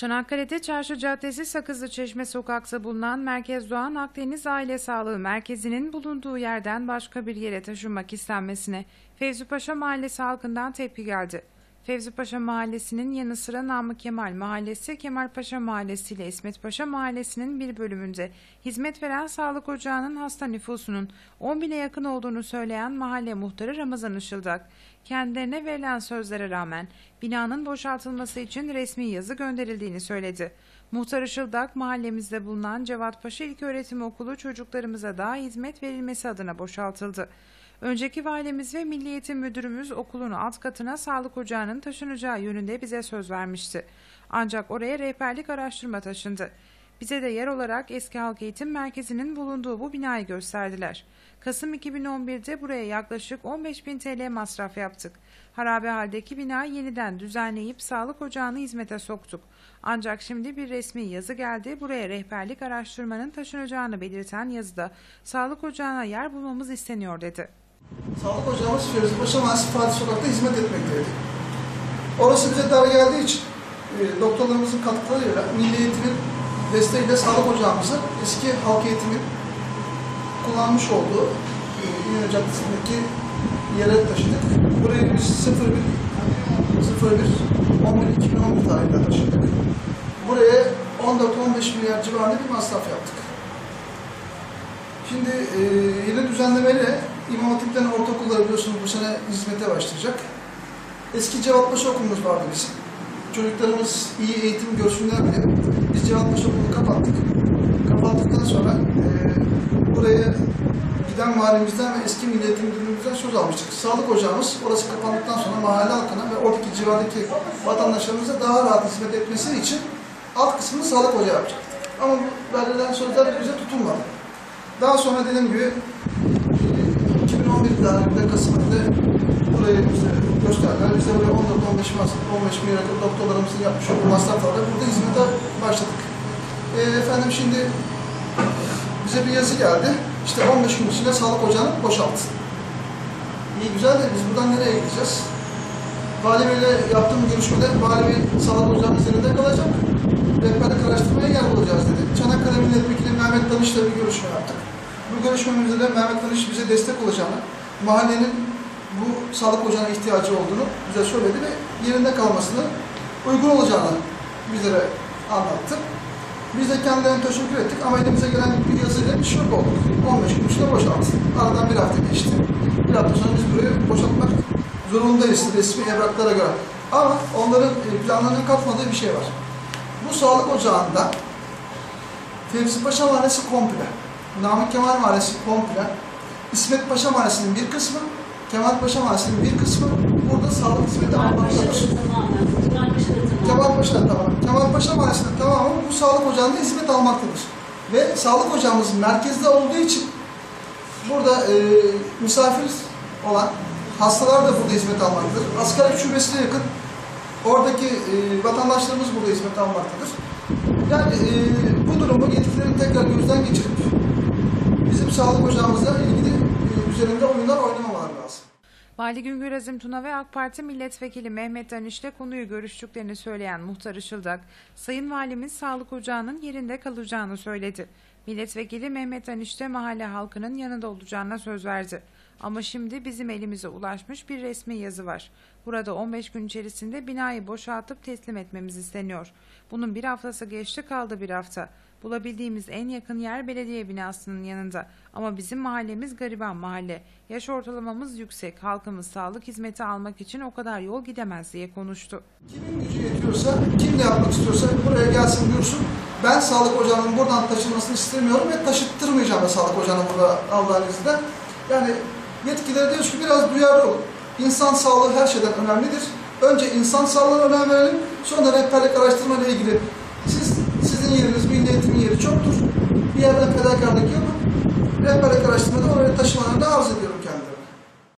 Çanakkale'de Çarşı Caddesi Sakızlı Çeşme Sokak'ta bulunan Merkez Doğan Akdeniz Aile Sağlığı Merkezi'nin bulunduğu yerden başka bir yere taşınmak istenmesine Fevzi Paşa Mahallesi halkından tepki geldi. Fevzi Paşa Mahallesi'nin yanı sıra Namık Kemal Mahallesi, Kemal Paşa Mahallesi ile İsmet Paşa Mahallesi'nin bir bölümünde hizmet veren sağlık ocağının hasta nüfusunun 10 bine yakın olduğunu söyleyen mahalle muhtarı Ramazan Işıldak, kendilerine verilen sözlere rağmen binanın boşaltılması için resmi yazı gönderildiğini söyledi. Muhtar Işıldak, mahallemizde bulunan Cevatpaşa İlköğretim Okulu çocuklarımıza daha hizmet verilmesi adına boşaltıldı. Önceki valimiz ve Milli Eğitim Müdürümüz okulun alt katına sağlık ocağının taşınacağı yönünde bize söz vermişti. Ancak oraya rehberlik araştırma taşındı. Bize de yer olarak eski halk eğitim merkezinin bulunduğu bu binayı gösterdiler. Kasım 2011'de buraya yaklaşık 15 bin TL masraf yaptık. Harabe haldeki binayı yeniden düzenleyip sağlık ocağını hizmete soktuk. Ancak şimdi bir resmi yazı geldi. Buraya rehberlik araştırmanın taşınacağını belirten yazıda sağlık ocağına yer bulmamız isteniyor dedi. Sağlık ocağımız Fevzi Paşa Mahallesi Fatih Sokak'ta hizmet etmekteydi. Orası bize dar geldiği için e, doktorlarımızın katkılarıyla, Milli Eğitim'in desteğiyle sağlık ocağımızı eski halk eğitimin kullanmış olduğu e, İnönü Caddesi'ndeki yere taşıdık. Burayı biz 01 01 11 2011 tarihinde taşıdık. Buraya 14-15 milyar civarında bir masraf yaptık. Şimdi e, yeni düzenlemeyle İmam Hatip'ten ortaokulları biliyorsunuz bu sene hizmete başlayacak. Eski Cevatpaşa okulumuz vardı bizim. Çocuklarımız iyi eğitim görsünler diye biz Cevatpaşa okulunu kapattık. Kapattıktan sonra e, buraya giden valimizden ve eski Milli Eğitim Müdürlüğümüzden söz almıştık. Sağlık ocağımız orası kapandıktan sonra mahalle halkına ve oradaki civardaki vatandaşlarımıza daha rahat hizmet etmesi için alt kısmını sağlık ocağı yapacaktık. Ama bu verilen sözler bize tutulmadı. Daha sonra dediğim gibi 2011 tarihinde Kasım ayında burayı bize gösterdiler. Biz de buraya 14-15 masraf, 15 bin yakın doktorlarımızın yapmış olduğu masraflarla burada hizmete başladık. E, efendim şimdi bize bir yazı geldi. İşte 15 gün içinde sağlık ocağını boşaltın. İyi güzel de biz buradan nereye gideceğiz? Vali Bey'le yaptığım görüşmede Vali Bey sağlık ocağının üzerinde kalacak. Rehberlik araştırmaya yer bulacağız dedi. Çanakkale Milletvekili Mehmet Danış'la bir görüşme yaptık. Bu görüşmemizde de Mehmet Danış bize destek olacağını, mahallenin bu sağlık ocağına ihtiyacı olduğunu bize söyledi ve yerinde kalmasını uygun olacağını bizlere anlattı. Biz de kendilerine teşekkür ettik ama elimize gelen bir yazıyla bir şok olduk. 15 gün içinde boşalttı. Aradan bir hafta geçti. Bir hafta sonra biz burayı boşaltmak zorundayız resmi evraklara göre. Ama onların planlarının katmadığı bir şey var. Bu sağlık ocağında Fevzi Paşa Mahallesi komple, Namık Kemal Mahallesi komple, İsmet Paşa Mahallesi'nin bir kısmı, Kemal Paşa Mahallesi'nin bir kısmı burada sağlık hizmeti almaktadır. Kemal Paşa da tamam. Kemal Paşa Mahallesi'nin tamamı bu sağlık ocağında hizmet almaktadır. Ve sağlık ocağımız merkezde olduğu için burada e, misafir olan hastalar da burada hizmet almaktadır. Askerlik şubesine yakın oradaki e, vatandaşlarımız burada hizmet almaktadır. Yani e, bu durumu yetkililerin tekrar gözden geçirip bizim sağlık ocağımızla ilgili üzerinde oyunlar oynamamaları lazım. Vali Güngör Azim Tuna ve AK Parti Milletvekili Mehmet Danış'la konuyu görüştüklerini söyleyen Muhtar Işıldak, Sayın Valimiz sağlık ocağının yerinde kalacağını söyledi. Milletvekili Mehmet Danış de mahalle halkının yanında olacağına söz verdi. Ama şimdi bizim elimize ulaşmış bir resmi yazı var. Burada 15 gün içerisinde binayı boşaltıp teslim etmemiz isteniyor. Bunun bir haftası geçti kaldı bir hafta. Bulabildiğimiz en yakın yer belediye binasının yanında. Ama bizim mahallemiz gariban mahalle. Yaş ortalamamız yüksek. Halkımız sağlık hizmeti almak için o kadar yol gidemez diye konuştu. Kimin gücü yetiyorsa, kim ne yapmak istiyorsa buraya gelsin görsün. Ben sağlık ocağının buradan taşınmasını istemiyorum ve taşıttırmayacağım da sağlık ocağını burada Allah'ın izniyle. Yani yetkililer diyor ki biraz duyarlı olun. İnsan sağlığı her şeyden önemlidir. Önce insan sağlığına önem verelim. Sonra rehberlik araştırma ile ilgili sizin yeriniz, milli eğitimin yeri çoktur. Bir yerden fedakarlık yapın. Rehberlik araştırmada oraya taşımalarını arz ediyorum.